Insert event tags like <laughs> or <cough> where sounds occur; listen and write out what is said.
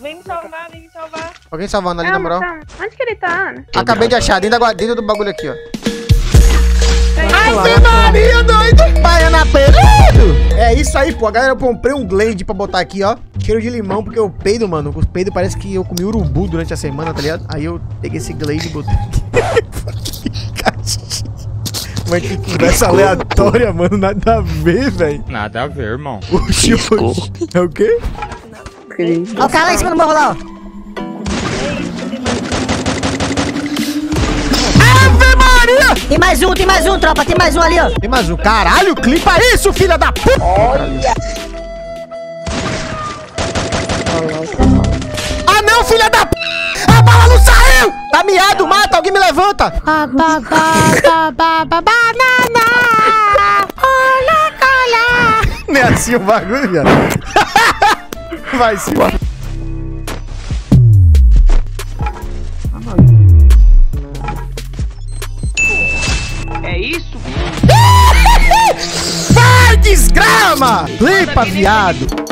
Vem me salvar, vem me salvar. Alguém salvando ali, na moral. calma. Onde que ele tá, Ana? Acabei de achar, dentro, da, dentro do bagulho aqui, ó. Ai, Maria, doido! Baiana Peredo! É isso aí, pô. Galera, eu comprei um Glade pra botar aqui, ó. Cheiro de limão, porque eu peido, mano. O peido parece que eu comi urubu durante a semana, tá ligado? Aí eu peguei esse Glade e botei aqui. <laughs> Mas que conversa aleatória, mano. Nada a ver, velho. Nada a ver, irmão. Oxi, oxi. É o quê? Ó o cara lá em cima do morro lá, ó. Ave Maria! Tem mais um, tem mais um, tropa. Tem mais um ali, ó. Tem mais um. Caralho, clipa isso, filha da puta! Ah não, filha da p... A bala não saiu! Tá miado, mata, alguém me levanta! Ba, ba, ba, ba, ba, ba, banana. Olha, olha. Não é assim o bagulho, viado? Vai sim. É isso? <laughs> Vai, desgrama! Clipa, viado!